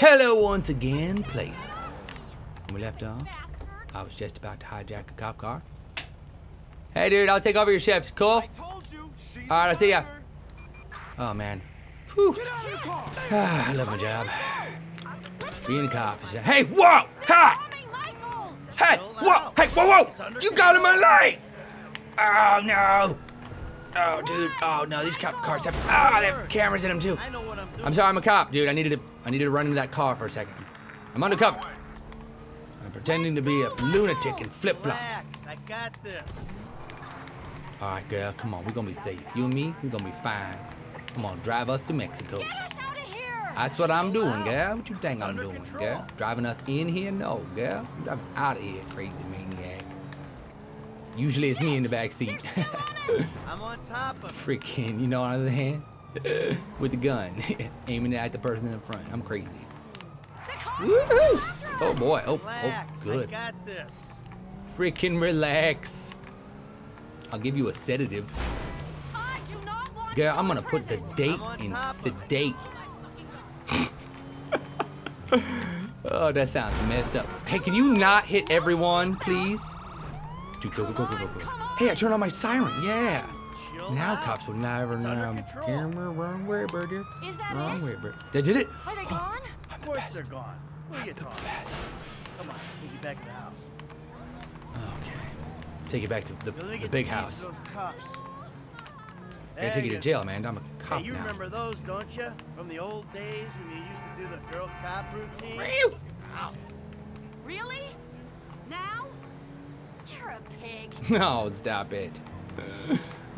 Hello once again, players. When we left off, I was just about to hijack a cop car. Hey dude, I'll take over your ships. Cool? You. Alright, I'll see ya. Oh man. Whew. Get out of the car. Ah, I love my job. Being a cop is a- Hey, whoa! Ha! Hey, whoa! Hey, whoa, whoa! You got in my life! Oh no! Oh dude, oh no, these cop cars have ah, they have cameras in them too. I know what I'm doing. I'm sorry, I'm a cop, dude. I needed to I needed to run into that car for a second. I'm undercover. I'm pretending to be a lunatic in flip-flops. Relax. I got this. All right, girl, come on. We're gonna be safe. You and me, we're gonna be fine. Come on, drive us to Mexico. Get us out of here! That's what I'm doing, girl. What you think It's I'm doing, control. girl? Driving us in here? No, girl. I'm driving out of here, crazy maniac. Usually it's me in the back seat. I'm on top of. Freaking, you know, on the other hand, with the gun, aiming it at the person in the front. I'm crazy. Woohoo! Oh boy. Oh, oh, good. I got this. Freaking relax. I'll give you a sedative. I do not want Girl, I'm gonna put the date in top of sedate. oh, that sounds messed up. Hey, can you not hit everyone, please? Dude, go, go, go, go, go, go. Hey, I turned on my siren. Yeah. Chill Now out. cops will never It's under know. control. Camera, wrong way, birdie. Is that Wrong it? way, bird. They did it. Are they oh, gone? Of course they're gone. What are you talking? about? Come on, take you back to the house. Okay. Take you back to the, the big keys house. to Those cuffs. I gotta take you to jail, man. I'm a cop Hey, you now. remember those, don't you? From the old days when you used to do the girl cop routine? Really? Now? You're a pig. No, stop it.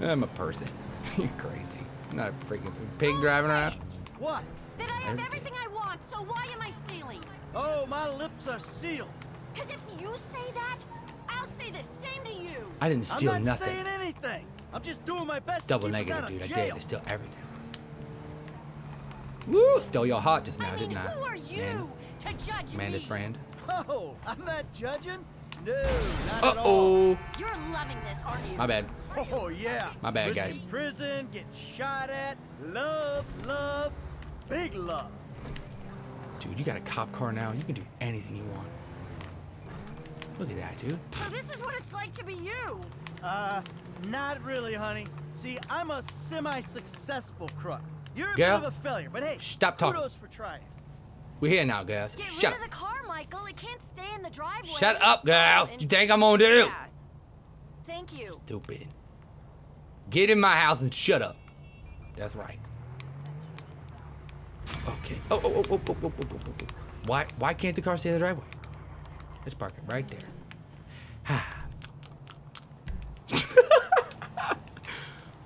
I'm a person. You're crazy. I'm not a freaking pig driving around. What? Then I have Everything. everything I want, so why am I stealing? Oh, my lips are sealed. Because if you say that, I'll say the same to you. I didn't steal I'm not nothing. saying anything. I'm just doing my best. Double to keep us negative, out of dude. I did. I stole everything. Woo! Stole your heart just now, I mean, didn't I? who are you Man, to judge Amanda's me? friend. Oh, I'm not judging. No, not Uh at all. oh. You're loving this, aren't you? My bad. Oh yeah. My bad, Risking guys. Prison, getting shot at, love, love, big love. Dude, you got a cop car now. You can do anything you want. Look at that, dude. So this is what it's like to be you. Uh, not really, honey. See, I'm a semi-successful crook. You're a Girl, bit of a failure, but hey, stop talking. kudos for trying. We're here now, guys. Get Shut rid up. Of the car, Michael. It can't stay in the driveway. Shut up, girl. You think I'm gonna do? Yeah. Thank you. Stupid. Get in my house and shut up. That's right. Okay. Oh, oh, oh, oh, oh, oh, oh, oh, oh, oh. Why, why can't the car stay in the driveway? Let's park it right there.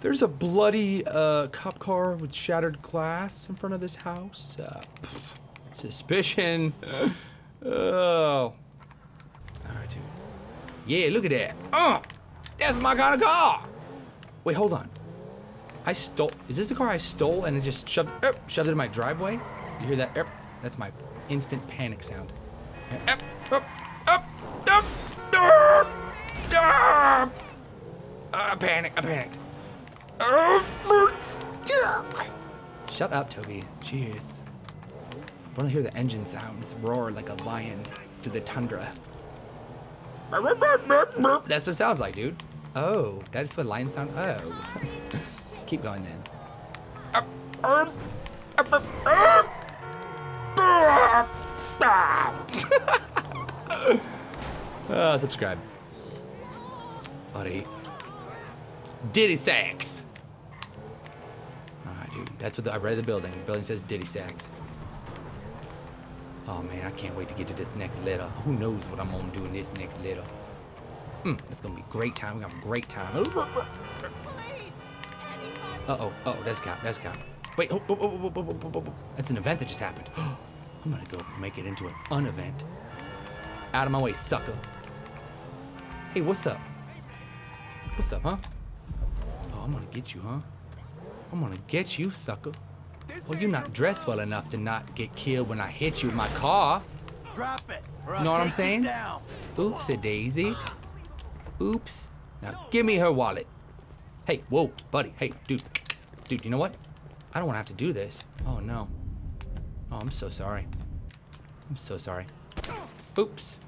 There's a bloody uh, cop car with shattered glass in front of this house. Uh, suspicion. oh. All right, dude. Yeah, look at that. Oh, that's my kind of car. Wait, hold on. I stole. Is this the car I stole and it just shoved er, shoved it in my driveway? You hear that? Er, that's my instant panic sound. Up, up. I panic. I panicked. Shut up, Toby. Jeez. I want to hear the engine sounds roar like a lion to the tundra. That's what it sounds like, dude. Oh, that's what lion sound. Oh. Keep going then. uh, subscribe. Buddy. Diddy Sacks. Alright, dude. That's what the, I read the building. The building says Diddy Sacks. Oh man, I can't wait to get to this next letter. Who knows what I'm gonna do in this next letter? Mm, it's gonna be great time. We got a great time. Uh oh, uh oh, that's cop, that's cop. Wait, oh, oh, oh, oh, oh, oh, oh, that's an event that just happened. I'm gonna go make it into an unevent. Out of my way, sucker. Hey, what's up? What's up, huh? Oh, I'm gonna get you, huh? I'm gonna get you, sucker. Well, you're not dressed well enough to not get killed when I hit you with my car. Drop it. I'll Know what I'm saying? Oops, a daisy. Oops. Now give me her wallet. Hey, whoa, buddy. Hey, dude. Dude, you know what? I don't want to have to do this. Oh, no. Oh, I'm so sorry. I'm so sorry. Oops.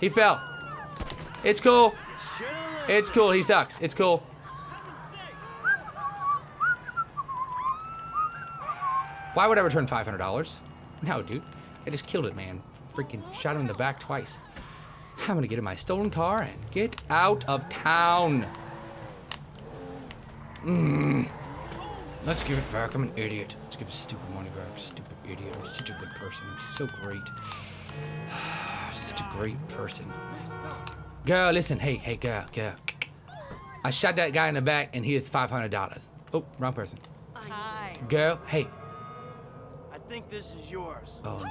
He fell. It's cool. It's cool. He sucks. It's cool. Why would I return $500? No, dude. I just killed it, man. Freaking shot him in the back twice. I'm gonna get in my stolen car and get out of town. Mmm. Let's give it back. I'm an idiot. Let's give stupid money back. Stupid idiot. I'm such a good person. I'm so great. such a great person. Girl, listen. Hey, hey, girl, girl. I shot that guy in the back and he is $500. Oh, wrong person. Hi. Girl, hey. I think this is yours. Oh,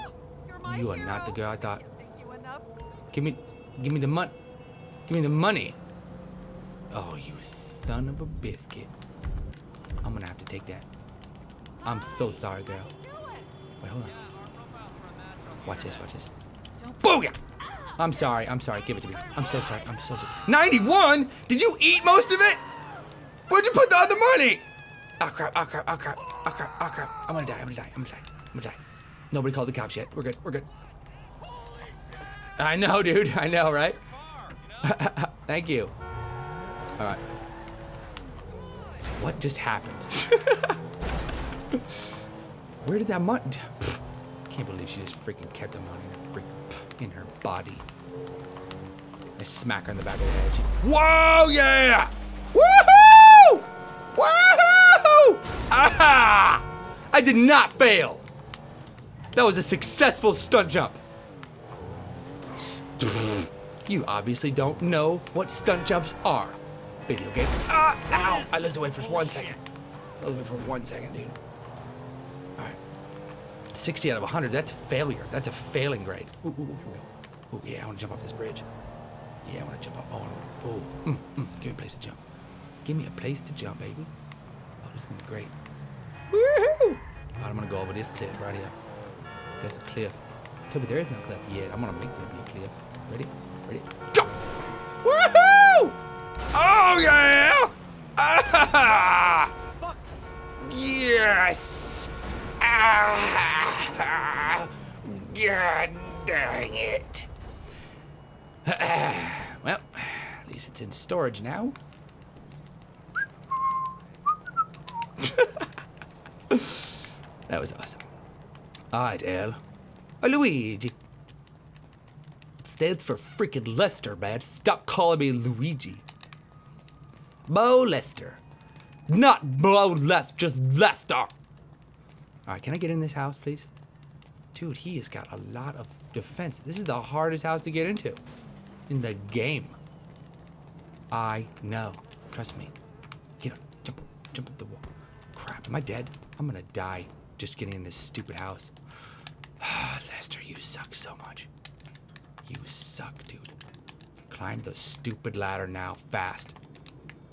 You're my you are hero. not the girl I thought. Thank you enough. Give me, give me the money. Give me the money. Oh, you son of a biscuit. I'm gonna have to take that. I'm so sorry, girl. Wait, hold on. Watch this, watch this. Booyah! Ah! I'm sorry, I'm sorry. Give it to me. I'm so sorry. I'm so sorry. 91? Did you eat most of it? Where'd you put the other money? Oh crap, oh crap, oh crap, oh crap, oh crap. I'm gonna die, I'm gonna die, I'm gonna die, I'm gonna die. Nobody called the cops yet. We're good, we're good. I know, dude. I know, right? Thank you. All right. What just happened? Where did that money? Can't believe she just freaking kept the money in her, freaking, in her body. I smack her in the back of the head. She, Whoa, yeah! Woohoo! Woohoo! Aha! I did not fail. That was a successful stunt jump. St- You obviously don't know what stunt jumps are. Video game. Ah, ow! I looked away for one second. I looked away for one second, dude. All right. 60 out of 100. That's a failure. That's a failing grade. Ooh, ooh, here we go. Ooh, yeah, I want to jump off this bridge. Yeah, I want to jump off. Oh, mm, mm. Give me a place to jump. Give me a place to jump, baby. Oh, this is gonna be great. Woohoo! Oh, I'm gonna go over this cliff right here. There's a cliff. Toby, there is no cliff yet. I'm gonna make there be a cliff. Ready? Ready? Go! Woohoo! Oh yeah! Ah! Yes! Ah! God dang it! well, at least it's in storage now. that was awesome. Alright, L. Oh, Luigi. It stands for freaking Lester, man. Stop calling me Luigi. Bo Lester. Not Bo Lester, just Lester. Alright, can I get in this house, please? Dude, he has got a lot of defense. This is the hardest house to get into in the game. I know. Trust me. Get up. Jump. Jump up the wall. Crap. Am I dead? I'm gonna die just getting in this stupid house. Lester, you suck so much. You suck, dude. Climb the stupid ladder now, fast.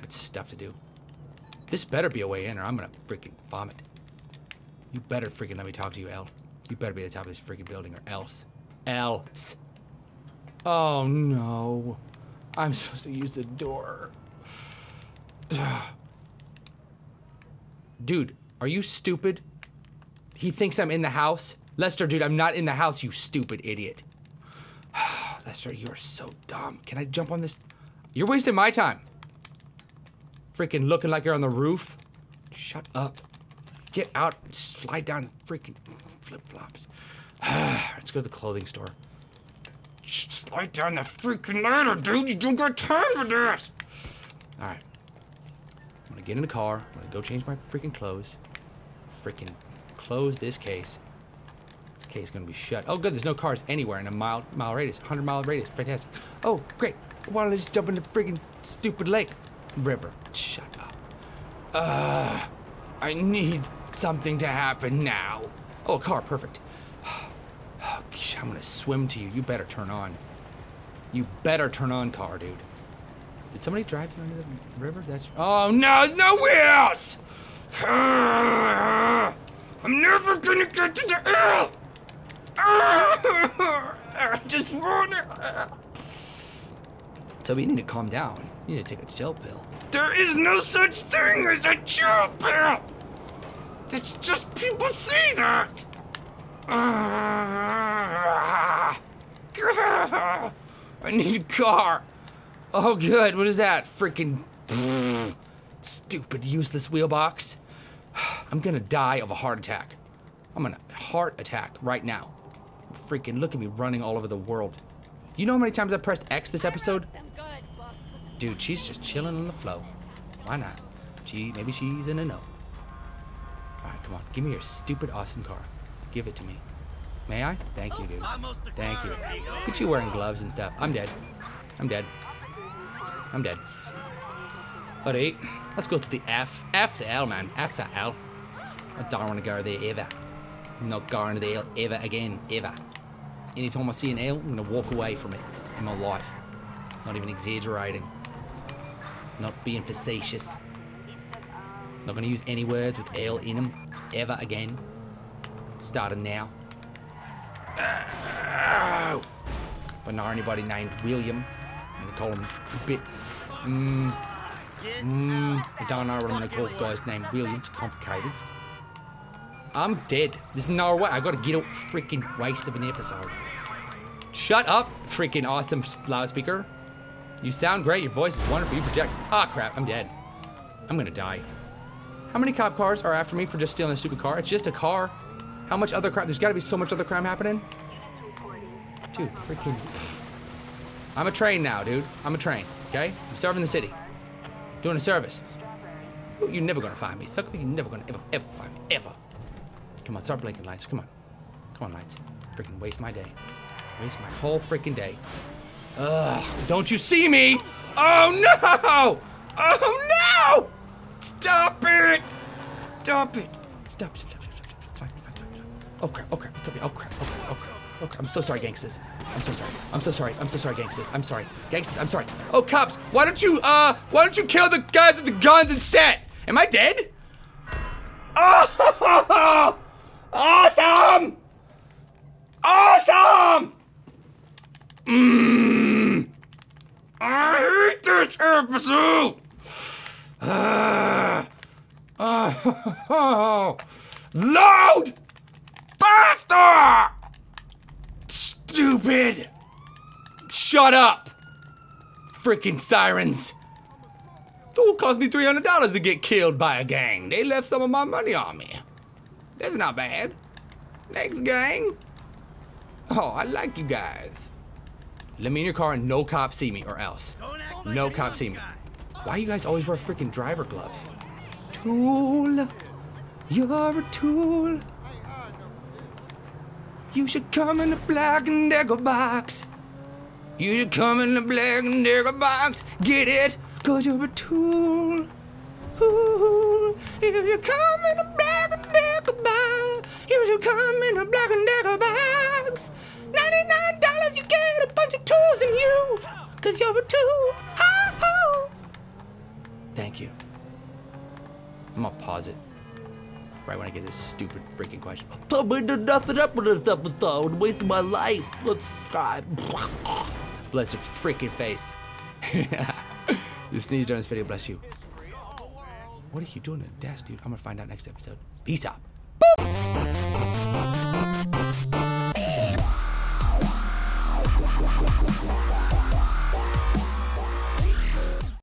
It's stuff to do. This better be a way in or I'm gonna freaking vomit. You better freaking let me talk to you, L. You better be at the top of this freaking building or else. Else. Oh no. I'm supposed to use the door. Dude, are you stupid? He thinks I'm in the house? Lester, dude, I'm not in the house, you stupid idiot. Lester, you're so dumb. Can I jump on this? You're wasting my time. Freaking looking like you're on the roof. Shut up. Get out slide down freaking flip flops. Let's go to the clothing store. Slide down the freaking ladder, dude. You don't got time for this. All right. I'm gonna get in the car. I'm gonna go change my freaking clothes. Freaking close this case. This case is gonna be shut. Oh, good. There's no cars anywhere in a mile mile radius. 100 mile radius. Fantastic. Oh, great. Why don't I just jump in the freaking stupid lake? River. Shut up. Uh, I need something to happen now. Oh, a car. Perfect. Oh, gosh, I'm gonna swim to you. You better turn on. You better turn on, car, dude. Did somebody drive you into the river? That's. Oh no, no wheels! I'm never gonna get to the Earth! Ah! I just wanna... So you need to calm down. You need to take a chill pill. There is no such thing as a chill pill! It's just people say that! Ah! I need a car! Oh good, what is that? Freaking... Stupid useless wheel box. I'm gonna die of a heart attack. I'm gonna heart attack right now. Freaking look at me running all over the world. You know how many times I pressed X this episode? Some good, but Dude, she's just chilling on the flow. Why not? She maybe she's in a no. Alright, come on. Give me your stupid awesome car. Give it to me. May I? Thank you, dude. Thank you. Look at you wearing gloves and stuff. I'm dead. I'm dead. I'm dead. Alright, let's go to the F. F the L, man. F the L. I don't want to go there ever. I'm not going to the L ever again. Ever. Anytime I see an L, I'm going to walk away from it in my life. Not even exaggerating. Not being facetious. Not going to use any words with L in them ever again. Starting now. I know anybody named William, I'm going to call him bit. Mmm. Mmm. I don't know what I'm to call the guys name. William. It's complicated. I'm dead. There's no way. I got to get a freaking waste of an episode. Shut up, freaking awesome loudspeaker. You sound great. Your voice is wonderful. You project. Ah, crap. I'm dead. I'm gonna die. How many cop cars are after me for just stealing a stupid car? It's just a car. How much other crime? There's gotta be so much other crime happening. Dude, freaking. I'm a train now, dude. I'm a train, okay? I'm serving the city. Doing a service. You're never gonna find me. Sucker, you're never gonna ever, ever find me. Ever. Come on, start blinking lights. Come on. Come on, lights. Freaking waste my day. Waste my whole freaking day. Ugh, don't you see me? Oh no! Oh no! Stop it! Stop it! Stop, stop, stop, stop, stop. It's fine, fine, fine, fine. Oh crap, oh crap, oh crap, oh crap, oh crap, oh crap. I'm so sorry, gangsters. I'm so sorry. I'm so sorry. I'm so sorry, gangsters. I'm sorry. Gangsters, I'm sorry. Oh, cops, why don't you, uh, why don't you kill the guys with the guns instead? Am I dead? Oh! Awesome! Awesome! Mmm. I hate this episode. Ah. Oh. Load! Faster! Stupid! Shut up! Freaking sirens! It cost me $300 to get killed by a gang. They left some of my money on me. That's not bad. Thanks, gang. Oh, I like you guys. Let me in your car and no cops see me or else. No cops see me. Why you guys always wear freaking driver gloves? Tool. You're a tool. You should come in the black and decker box. You should come in the black and decker box. Get it? Cause you're a tool. Ooh, you should come in the black and decker box. You should come in the black and decker box. $99 you get a bunch of tools in you. Cause you're a tool. Ha ho. Thank you. I'm gonna pause it. Right when I get this stupid freaking question. Somebody did nothing up with this episode. Wasting my life. Let's subscribe. Bless your freaking face. you sneezed on this video. Bless you. What are you doing at the desk, dude? I'm gonna find out next episode. Peace out. Boop.